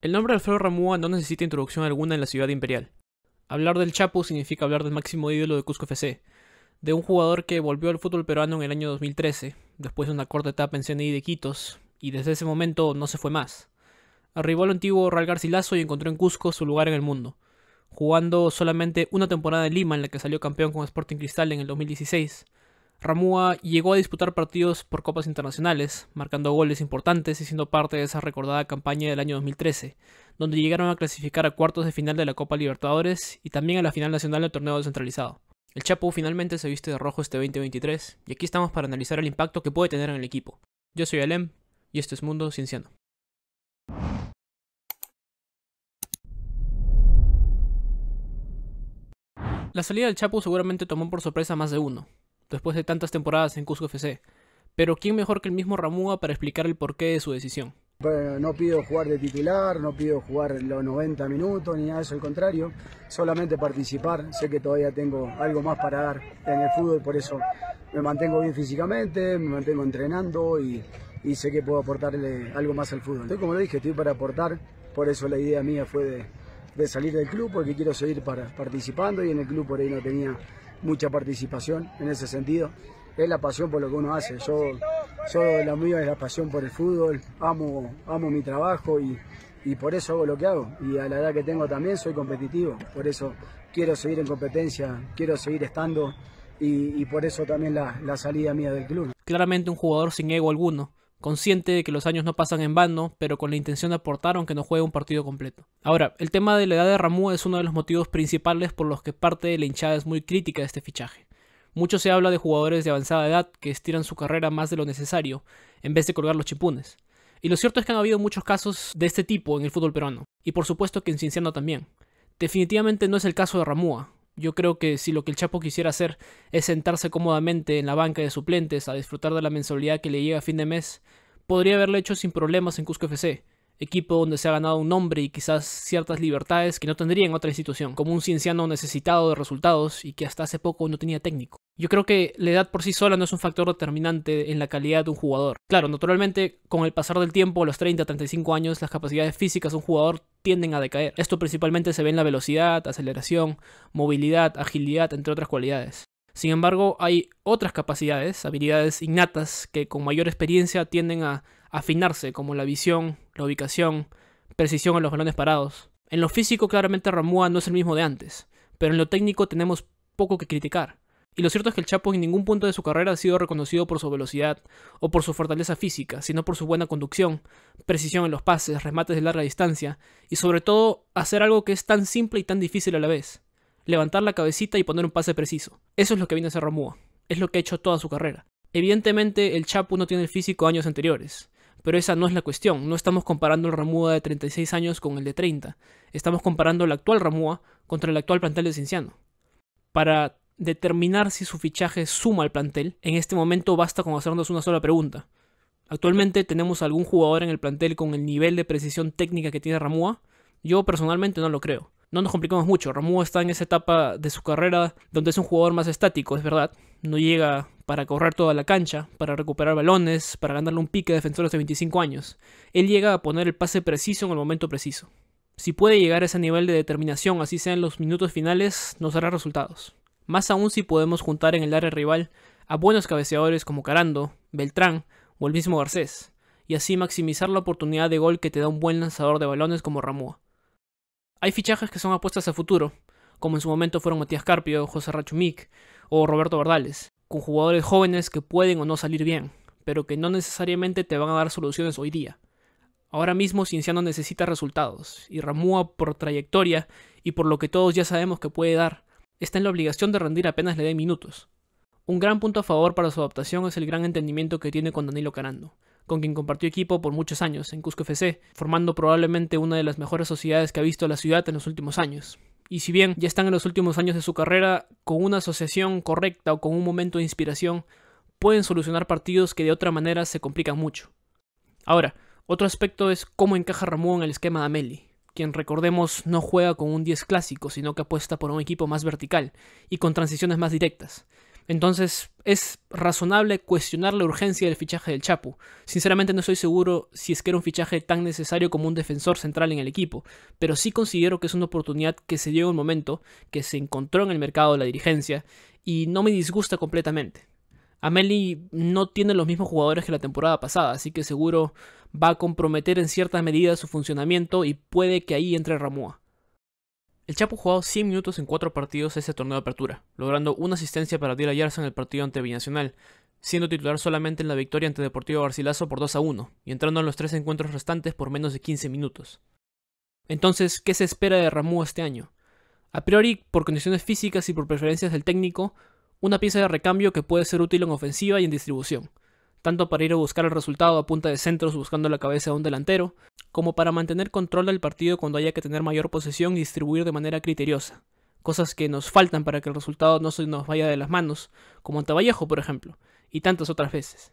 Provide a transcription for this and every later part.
El nombre de Alfredo Ramúa no necesita introducción alguna en la ciudad imperial. Hablar del Chapo significa hablar del máximo ídolo de Cusco FC, de un jugador que volvió al fútbol peruano en el año 2013, después de una corta etapa en CNI de Quitos, y desde ese momento no se fue más. Arribó al antiguo Real Garcilaso y encontró en Cusco su lugar en el mundo, jugando solamente una temporada en Lima en la que salió campeón con Sporting Cristal en el 2016, Ramúa llegó a disputar partidos por copas internacionales, marcando goles importantes y siendo parte de esa recordada campaña del año 2013, donde llegaron a clasificar a cuartos de final de la Copa Libertadores y también a la final nacional del torneo descentralizado. El Chapo finalmente se viste de rojo este 2023 y aquí estamos para analizar el impacto que puede tener en el equipo. Yo soy Alem y esto es Mundo Cienciano. La salida del Chapo seguramente tomó por sorpresa a más de uno, después de tantas temporadas en Cusco FC. Pero ¿quién mejor que el mismo Ramúa para explicar el porqué de su decisión? No pido jugar de titular, no pido jugar los 90 minutos ni nada de eso, al contrario, solamente participar. Sé que todavía tengo algo más para dar en el fútbol, por eso me mantengo bien físicamente, me mantengo entrenando y, sé que puedo aportarle algo más al fútbol. Estoy, como lo dije, estoy para aportar, por eso la idea mía fue de, salir del club, porque quiero seguir para, participando y en el club por ahí no tenía mucha participación en ese sentido. Es la pasión por lo que uno hace. Yo, yo la mía es la pasión por el fútbol, amo, amo mi trabajo y, por eso hago lo que hago. Y a la edad que tengo también soy competitivo, por eso quiero seguir en competencia, quiero seguir estando y, por eso también la, la salida mía del club. Claramente un jugador sin ego alguno, consciente de que los años no pasan en vano, pero con la intención de aportar aunque no juegue un partido completo. Ahora, el tema de la edad de Ramú es uno de los motivos principales por los que parte de la hinchada es muy crítica de este fichaje. Mucho se habla de jugadores de avanzada edad que estiran su carrera más de lo necesario, en vez de colgar los chipunes. Y lo cierto es que han habido muchos casos de este tipo en el fútbol peruano, y por supuesto que en Cienciano también. Definitivamente no es el caso de Ramúa, yo creo que si lo que el Chapo quisiera hacer es sentarse cómodamente en la banca de suplentes a disfrutar de la mensualidad que le llega a fin de mes, podría haberlo hecho sin problemas en Cusco FC, equipo donde se ha ganado un nombre y quizás ciertas libertades que no tendría en otra institución, como un cienciano necesitado de resultados y que hasta hace poco no tenía técnico. Yo creo que la edad por sí sola no es un factor determinante en la calidad de un jugador. Claro, naturalmente, con el pasar del tiempo, a los 30, 35 años, las capacidades físicas de un jugador tienden a decaer. Esto principalmente se ve en la velocidad, aceleración, movilidad, agilidad, entre otras cualidades. Sin embargo, hay otras capacidades, habilidades innatas, que con mayor experiencia tienden a afinarse, como la visión, la ubicación, precisión en los balones parados. En lo físico, claramente Ramúa no es el mismo de antes, pero en lo técnico tenemos poco que criticar. Y lo cierto es que el Chapo en ningún punto de su carrera ha sido reconocido por su velocidad o por su fortaleza física, sino por su buena conducción, precisión en los pases, remates de larga distancia y sobre todo hacer algo que es tan simple y tan difícil a la vez, levantar la cabecita y poner un pase preciso. Eso es lo que viene a hacer Ramúa, es lo que ha hecho toda su carrera. Evidentemente el Chapo no tiene el físico años anteriores, pero esa no es la cuestión, no estamos comparando el Ramúa de 36 años con el de 30, estamos comparando el actual Ramúa contra el actual plantel de Cinciano. Para determinar si su fichaje suma al plantel, en este momento basta con hacernos una sola pregunta. ¿Actualmente tenemos algún jugador en el plantel con el nivel de precisión técnica que tiene Ramúa? Yo personalmente no lo creo. No nos complicamos mucho, Ramúa está en esa etapa de su carrera donde es un jugador más estático, es verdad. No llega para correr toda la cancha, para recuperar balones, para ganarle un pique a defensores de 25 años. Él llega a poner el pase preciso en el momento preciso. Si puede llegar a ese nivel de determinación, así sea en los minutos finales, nos dará resultados más aún si podemos juntar en el área rival a buenos cabeceadores como Carando, Beltrán o el mismo Garcés, y así maximizar la oportunidad de gol que te da un buen lanzador de balones como Ramúa. Hay fichajes que son apuestas a futuro, como en su momento fueron Matías Carpio, José Rachumic o Roberto Verdales, con jugadores jóvenes que pueden o no salir bien, pero que no necesariamente te van a dar soluciones hoy día. Ahora mismo Cienciano necesita resultados, y Ramúa por trayectoria y por lo que todos ya sabemos que puede dar, está en la obligación de rendir apenas le dé minutos. Un gran punto a favor para su adaptación es el gran entendimiento que tiene con Danilo Carando, con quien compartió equipo por muchos años en Cusco FC, formando probablemente una de las mejores sociedades que ha visto la ciudad en los últimos años. Y si bien ya están en los últimos años de su carrera, con una asociación correcta o con un momento de inspiración, pueden solucionar partidos que de otra manera se complican mucho. Ahora, otro aspecto es cómo encaja Ramón en el esquema de Ameli quien recordemos no juega con un 10 clásico, sino que apuesta por un equipo más vertical y con transiciones más directas. Entonces es razonable cuestionar la urgencia del fichaje del Chapu. Sinceramente no estoy seguro si es que era un fichaje tan necesario como un defensor central en el equipo, pero sí considero que es una oportunidad que se dio en un momento, que se encontró en el mercado de la dirigencia, y no me disgusta completamente. Ameli no tiene los mismos jugadores que la temporada pasada, así que seguro va a comprometer en cierta medida su funcionamiento y puede que ahí entre Ramúa. El Chapo jugado 100 minutos en 4 partidos ese torneo de apertura, logrando una asistencia para Dila Yarza en el partido ante Binacional, siendo titular solamente en la victoria ante Deportivo Garcilaso por 2 a 1, y entrando en los 3 encuentros restantes por menos de 15 minutos. Entonces, ¿qué se espera de Ramú este año? A priori, por condiciones físicas y por preferencias del técnico, una pieza de recambio que puede ser útil en ofensiva y en distribución, tanto para ir a buscar el resultado a punta de centros buscando la cabeza de un delantero, como para mantener control del partido cuando haya que tener mayor posesión y distribuir de manera criteriosa, cosas que nos faltan para que el resultado no se nos vaya de las manos, como ante Vallejo, por ejemplo, y tantas otras veces.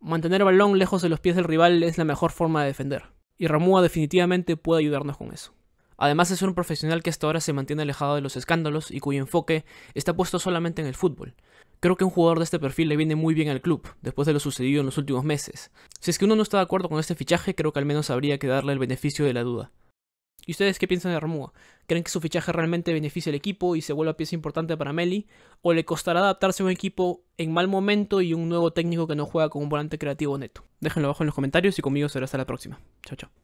Mantener balón lejos de los pies del rival es la mejor forma de defender, y Ramúa definitivamente puede ayudarnos con eso. Además de ser un profesional que hasta ahora se mantiene alejado de los escándalos y cuyo enfoque está puesto solamente en el fútbol, Creo que un jugador de este perfil le viene muy bien al club, después de lo sucedido en los últimos meses. Si es que uno no está de acuerdo con este fichaje, creo que al menos habría que darle el beneficio de la duda. ¿Y ustedes qué piensan de Ramúa? ¿Creen que su fichaje realmente beneficia al equipo y se vuelve pieza importante para Meli? ¿O le costará adaptarse a un equipo en mal momento y un nuevo técnico que no juega con un volante creativo neto? Déjenlo abajo en los comentarios y conmigo será hasta la próxima. Chao, chao.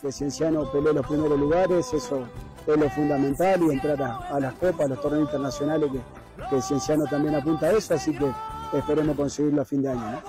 Que Cienciano pelee los primeros lugares, eso es lo fundamental y entrar a, las copas, a los torneos internacionales que, que Cienciano también apunta a eso, así que esperemos conseguirlo a fin de año.